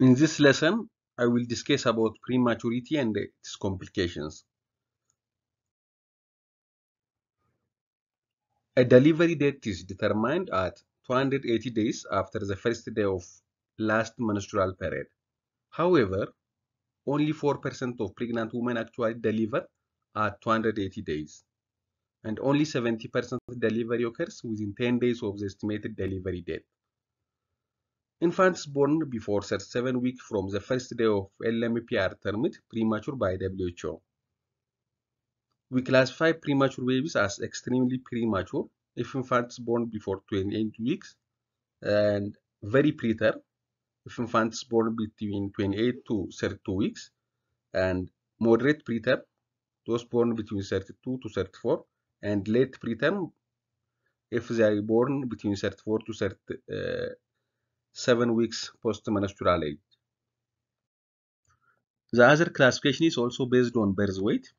In this lesson, I will discuss about prematurity and its complications. A delivery date is determined at 280 days after the first day of last menstrual period. However, only 4% of pregnant women actually deliver at 280 days, and only 70% of delivery occurs within 10 days of the estimated delivery date. Infants born before 37 weeks from the first day of LMP are termed premature by WHO. We classify premature babies as extremely premature if infants born before 28 weeks and very preterm if infants born between 28 to 32 weeks and moderate preterm those born between 32 to 34 and late preterm if they are born between 34 to uh, 37 weeks post-menstrual age. The other classification is also based on birth weight.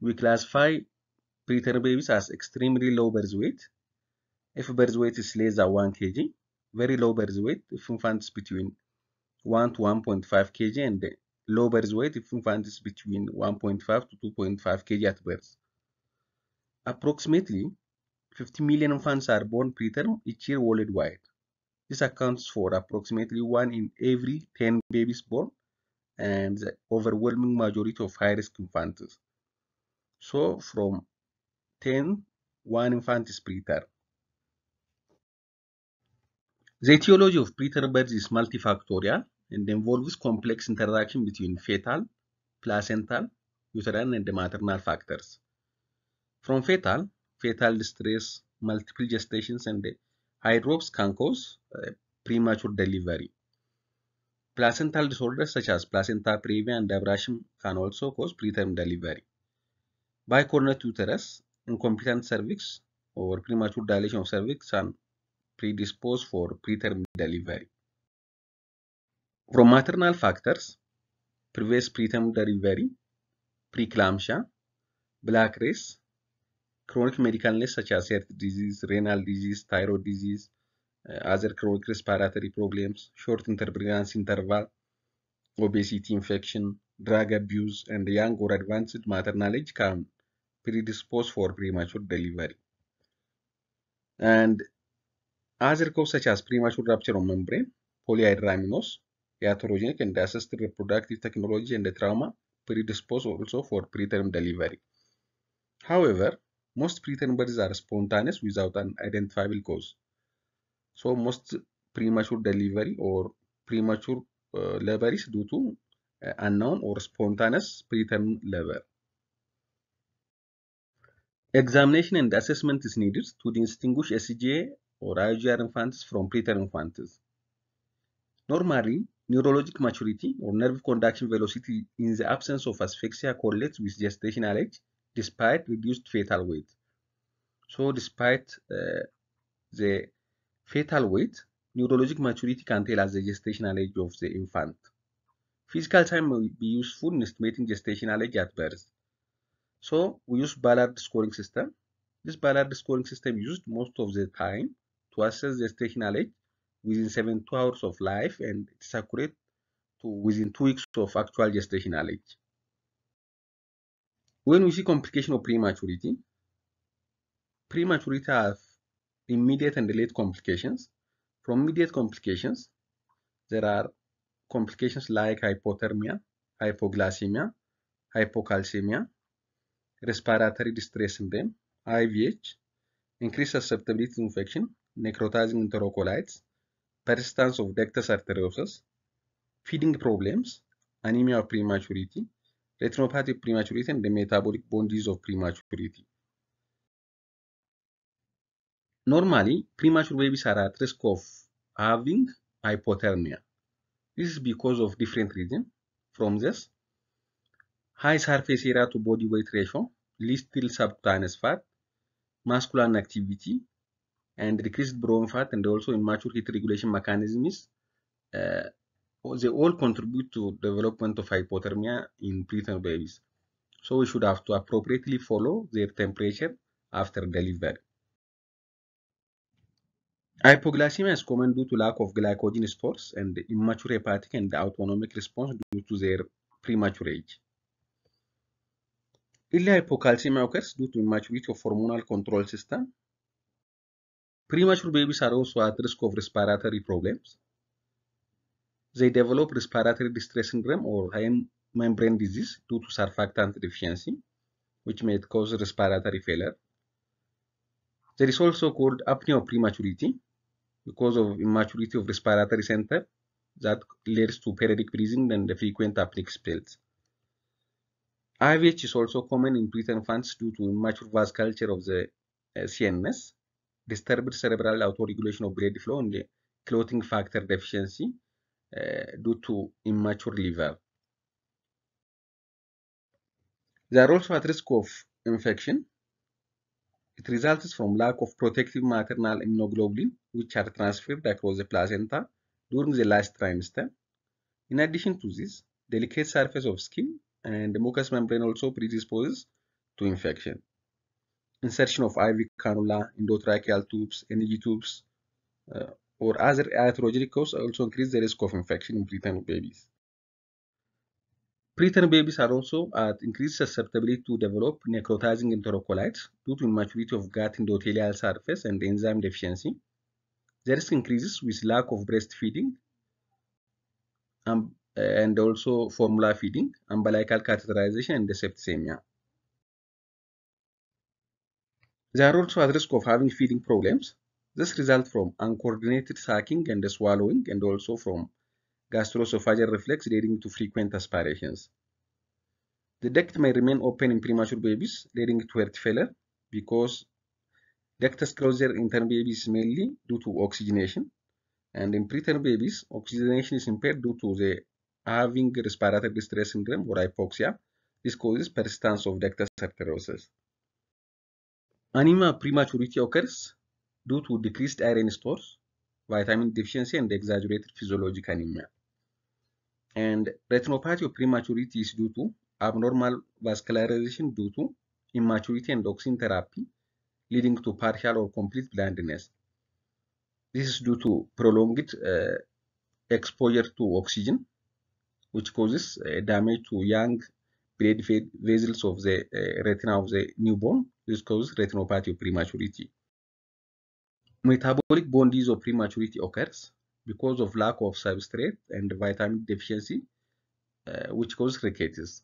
We classify preterm babies as extremely low birth weight if birth weight is less than 1 kg, very low birth weight if infants between 1 to 1.5 kg, and low birth weight if infant is between 1.5 to 2.5 kg at birth. Approximately 50 million infants are born preterm each year worldwide. This accounts for approximately 1 in every 10 babies born and the overwhelming majority of high-risk infants. So from 10, 1 infant is preterm. The etiology of preterm birth is multifactorial and involves complex interaction between fetal, placental, uterine, and the maternal factors. From fetal, fetal distress, multiple gestations, and hydrops can cause uh, premature delivery. Placental disorders such as placenta previa and abruption can also cause preterm delivery. Bicornuate uterus, incompetent cervix, or premature dilation of cervix can predispose for preterm delivery. From maternal factors, previous preterm delivery, preeclampsia, black race, chronic medical illness such as heart disease, renal disease, thyroid disease, uh, other chronic respiratory problems, short interpregnancy interval, obesity, infection, drug abuse, and young or advanced maternal age can predispose for premature delivery. And other causes such as premature rupture of membrane, polyhydramnios, iatrogenic and assisted reproductive technology and the trauma predispose also for preterm delivery. However, most preterm births are spontaneous without an identifiable cause. So most premature delivery or premature uh, labor is due to uh, unknown or spontaneous preterm labor. Examination and assessment is needed to distinguish SGA or IGR infants from preterm infants. Normally, neurologic maturity or nerve conduction velocity in the absence of asphyxia correlates with gestational age despite reduced fetal weight. So despite uh, the fetal weight, neurologic maturity can tell us the gestational age of the infant. Physical time may be useful in estimating gestational age at birth. So we use Ballard scoring system. This Ballard scoring system used most of the time to assess gestational age within 72 hours of life and it is accurate to within 2 weeks of actual gestational age. When we see complication of prematurity, prematurity have immediate and delayed complications. From immediate complications, there are complications like hypothermia, hypoglycemia, hypocalcemia, respiratory distress syndrome, IVH, increased susceptibility to infection, necrotizing enterocolitis, persistence of ductus arteriosus, feeding problems, anemia of prematurity, retinopathy of prematurity, and the metabolic disease of prematurity. Normally, premature babies are at risk of having hypothermia. This is because of different reasons. From this, high surface area to body weight ratio, little subcutaneous fat, muscular inactivity, and decreased brown fat, and also immature heat regulation mechanisms. Uh, they all contribute to development of hypothermia in preterm babies. So we should have to appropriately follow their temperature after delivery. Hypoglycemia is common due to lack of glycogen stores and immature hepatic and autonomic response due to their premature age. Early hypocalcemia occurs due to immaturity of hormonal control system. Premature babies are also at risk of respiratory problems. They develop respiratory distress syndrome or hyaline membrane disease due to surfactant deficiency, which may cause respiratory failure. There is also called apnea of prematurity because of immaturity of respiratory center that leads to periodic breathing and frequent apneic spells. IVH is also common in preterm infants due to immature vasculature of the uh, CNS, disturbed cerebral autoregulation of blood flow, and the clotting factor deficiency due to immature liver. They are also at risk of infection. It results from lack of protective maternal immunoglobulin, which are transferred across the placenta during the last trimester. In addition to this, delicate surface of skin and the mucous membrane also predisposes to infection. Insertion of IV cannula, endotracheal tubes, NG tubes, uh, or other iatrogenic causes also increase the risk of infection in preterm babies. Preterm babies are also at increased susceptibility to develop necrotizing enterocolitis due to immaturity of gut endothelial surface and enzyme deficiency. The risk increases with lack of breastfeeding um, and also formula feeding, umbilical catheterization, and septicemia. They are also at risk of having feeding problems. This results from uncoordinated sucking and swallowing and also from gastroesophageal reflux leading to frequent aspirations. The duct may remain open in premature babies, leading to heart failure because ductus closure in term babies mainly due to oxygenation, and in preterm babies, oxygenation is impaired due to the having respiratory distress syndrome or hypoxia. This causes persistence of ductus arteriosus. Anemia prematurity occurs due to decreased iron stores, vitamin deficiency, and exaggerated physiologic anemia. And retinopathy of prematurity is due to abnormal vascularization due to immaturity and oxygen therapy, leading to partial or complete blindness. This is due to prolonged uh, exposure to oxygen, which causes uh, damage to young blood vessels of the uh, retina of the newborn. This causes retinopathy of prematurity. Metabolic bone disease of prematurity occurs because of lack of substrate and vitamin deficiency, uh, which causes rickets.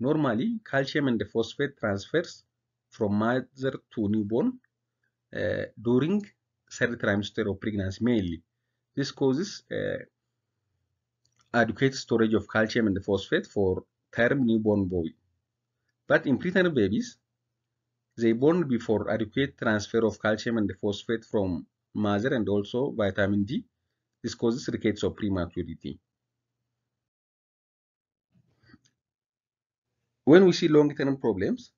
Normally, calcium and phosphate transfers from mother to newborn uh, during third trimester of pregnancy mainly. This causes uh, adequate storage of calcium and phosphate for term newborn boy. But in preterm babies, they born before adequate transfer of calcium and phosphate from mother and also vitamin D. This causes rickets of prematurity. When we see long-term problems,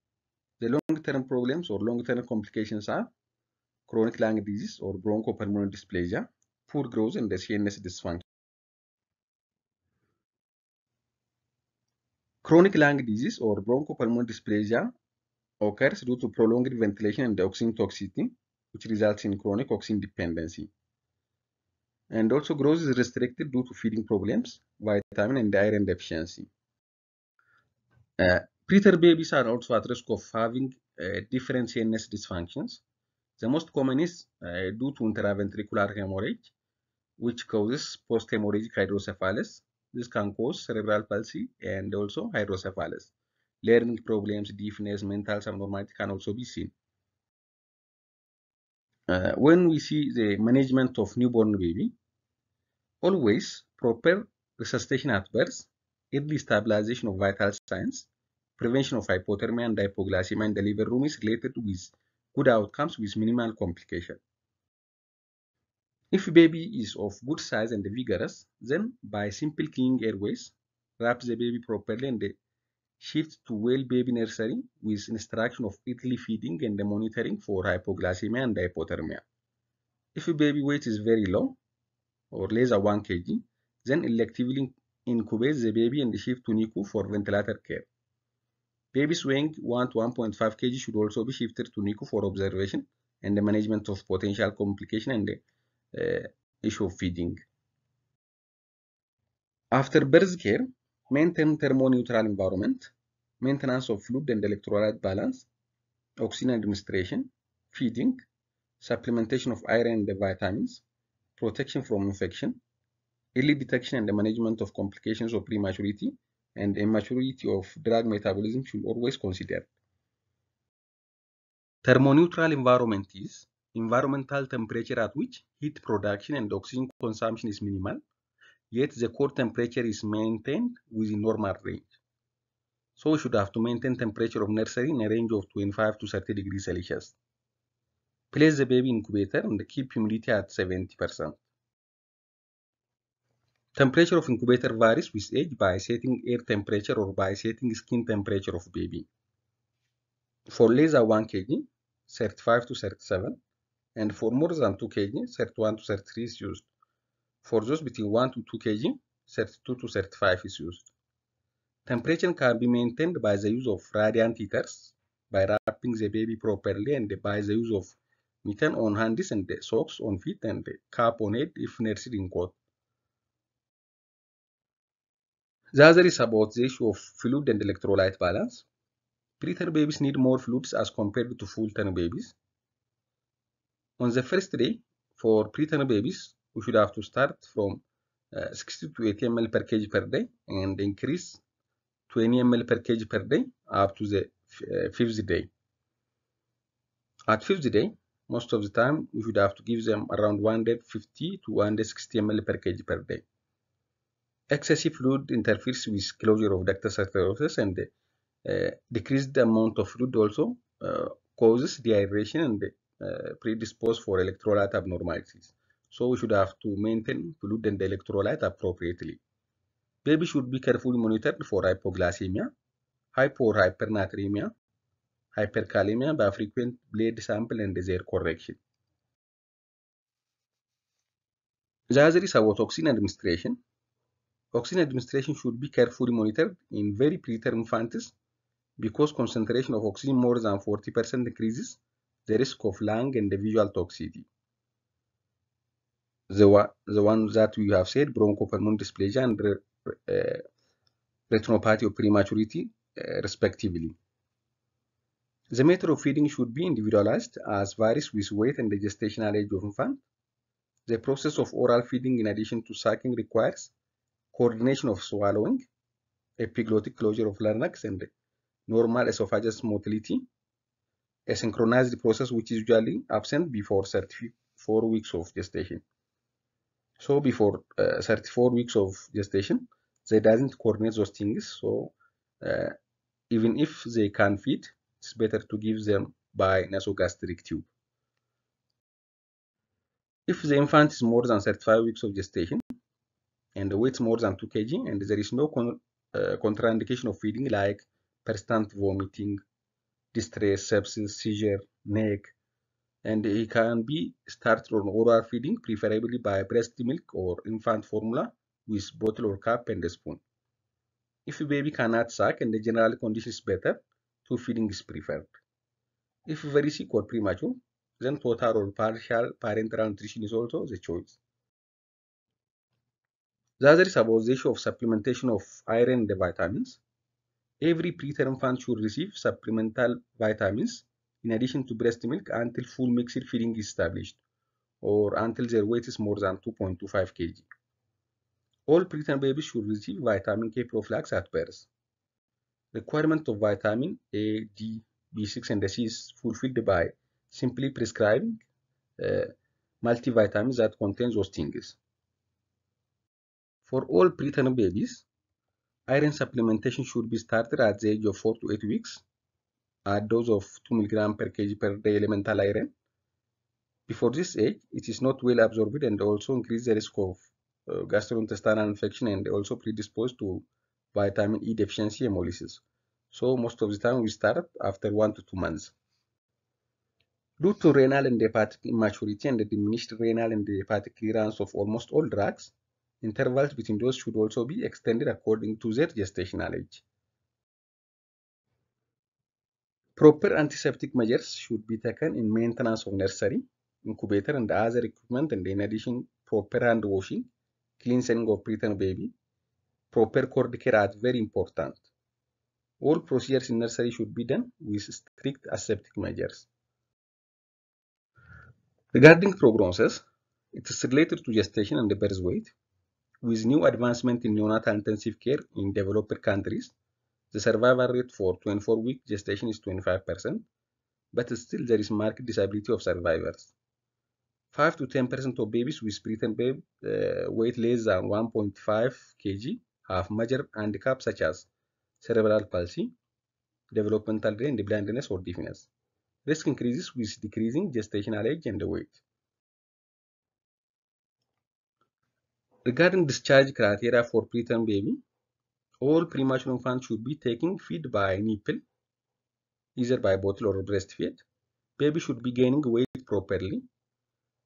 the long-term problems or long-term complications are chronic lung disease or bronchopulmonary dysplasia, poor growth, and the CNS dysfunction. Chronic lung disease or bronchopulmonary dysplasia occurs due to prolonged ventilation and oxygen toxicity, which results in chronic oxygen dependency. And also growth is restricted due to feeding problems, vitamin and iron deficiency. Uh, preterm babies are also at risk of having uh, different CNS dysfunctions. The most common is uh, due to intraventricular hemorrhage, which causes post-hemorrhagic hydrocephalus. This can cause cerebral palsy and also hydrocephalus. Learning problems, deafness, mental abnormality can also be seen. Uh, when we see the management of newborn baby, always proper resuscitation at birth, early stabilization of vital signs, prevention of hypothermia and hypoglycemia in the delivery room is related with good outcomes with minimal complication. If baby is of good size and vigorous, then by simple cleaning airways, wrap the baby properly and shift to well baby nursery with instruction of early feeding and the monitoring for hypoglycemia and hypothermia. If a baby weight is very low or less than 1 kg, then electively intubate the baby and shift to NICU for ventilator care. Babies weighing 1 to 1.5 kg should also be shifted to NICU for observation and the management of potential complication and uh, issue of feeding. After birth care, maintain thermoneutral environment, maintenance of fluid and electrolyte balance, oxygen administration, feeding, supplementation of iron and the vitamins, protection from infection, early detection and the management of complications of prematurity and immaturity of drug metabolism should always consider. Thermoneutral environment is environmental temperature at which heat production and oxygen consumption is minimal, yet the core temperature is maintained within normal range. So we should have to maintain temperature of nursery in a range of 25 to 30 degrees Celsius. Place the baby incubator and keep humidity at 70%. Temperature of incubator varies with age by setting air temperature or by setting skin temperature of baby. For less than 1 kg, 35 to 37, and for more than 2 kg, 31 to 33 is used. For those between 1 to 2 kg, 32 to 35 is used. Temperature can be maintained by the use of radiant heaters, by wrapping the baby properly, and by the use of mitten on hands and socks on feet and cap on head if nursed in. The other is about the issue of fluid and electrolyte balance. Preterm babies need more fluids as compared to full-term babies. On the first day, for preterm babies, we should have to start from uh, 60 to 80 ml per kg per day and increase 20 ml per kg per day up to the uh, fifth day. At fifth day, most of the time, we should have to give them around 150 to 160 ml per kg per day. Excessive fluid interferes with closure of ductus arteriosus and uh, decreased amount of fluid also uh, causes dehydration and uh, predispose for electrolyte abnormalities. So we should have to maintain fluid and electrolyte appropriately. Baby should be carefully monitored for hypoglycemia, hypo or hypernatremia, hyperkalemia by frequent blood sample and their correction. About oxygen administration. Oxygen administration should be carefully monitored in very preterm infants because concentration of oxygen more than 40% increases the risk of lung and visual toxicity. The the one that we have said, bronchopulmonary dysplasia and retinopathy or prematurity, uh, respectively. The method of feeding should be individualized as varies with weight and the gestational age of infant. The process of oral feeding in addition to sucking requires coordination of swallowing, epiglottic closure of larynx, and normal esophagus motility, a synchronized process which is usually absent before 34 weeks of gestation. So before uh, 34 weeks of gestation, they doesn't coordinate those things. So uh, even if they can feed, it's better to give them by nasogastric tube. If the infant is more than 35 weeks of gestation and weighs more than 2 kg and there is no con uh, contraindication of feeding like persistent vomiting, distress, sepsis, seizure, NEC, and he can be started on oral feeding preferably by breast milk or infant formula with bottle or cup and a spoon. If baby cannot suck and the general condition is better, tube feeding is preferred. If very sick or premature, then total or partial parenteral nutrition is also the choice. The other is about the issue of supplementation of iron and the vitamins. Every preterm infant should receive supplemental vitamins in addition to breast milk until full mixed feeding is established or until their weight is more than 2.25 kg. All preterm babies should receive vitamin K prophylaxis at birth. Requirement of vitamin A, D, B6 and C is fulfilled by simply prescribing uh, multivitamins that contain those things. For all preterm babies, iron supplementation should be started at the age of 4 to 8 weeks at dose of 2 mg per kg per day elemental iron. Before this age, it is not well absorbed and also increases the risk of Uh, gastrointestinal infection and also predisposed to vitamin E deficiency hemolysis. So most of the time we start after 1 to 2 months. Due to renal and hepatic immaturity and the diminished renal and hepatic clearance of almost all drugs, intervals between those should also be extended according to their gestational age. Proper antiseptic measures should be taken in maintenance of nursery incubator and other equipment and in addition proper hand washing, cleansing of preterm baby, proper cord care are very important. All procedures in nursery should be done with strict aseptic measures. Regarding prognosis, it is related to gestation and the birth weight. With new advancement in neonatal intensive care in developed countries, the survival rate for 24-week gestation is 25%, but still there is marked disability of survivors. 5 to 10% of babies with preterm babe, uh, weight less than 1.5 kg have major handicaps such as cerebral palsy, developmental delay, and blindness or deafness. Risk increases with decreasing gestational age and weight. Regarding discharge criteria for preterm baby, all premature infants should be taking feed by nipple, either by bottle or breastfeed. Baby should be gaining weight properly,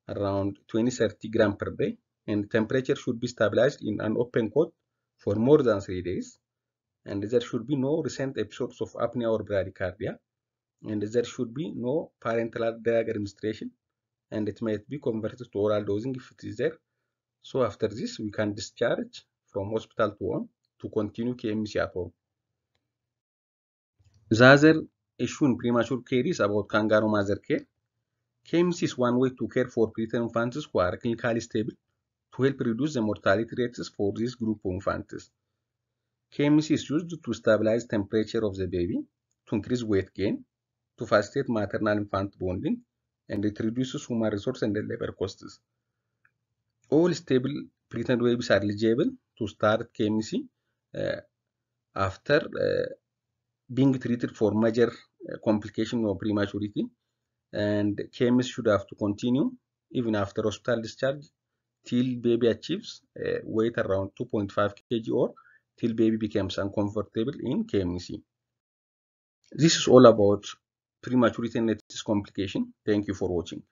around 20-30 gram per day, and temperature should be stabilized in an open cot for more than 3 days. And there should be no recent episodes of apnea or bradycardia. And there should be no parenteral drug administration. And it might be converted to oral dosing if it is there. So after this, we can discharge from hospital to home to continue KMC at home. The other issue in premature care is about kangaroo mother care. KMC is one way to care for preterm infants who are clinically stable to help reduce the mortality rates for this group of infants. KMC is used to stabilize temperature of the baby, to increase weight gain, to facilitate maternal-infant bonding, and it reduces human resource and labor costs. All stable preterm babies are eligible to start KMC uh, after uh, being treated for major uh, complication or prematurity and KMC should have to continue even after hospital discharge till baby achieves weight around 2.5 kg or till baby becomes uncomfortable in KMC. This is all about prematurity and complication. Thank you for watching.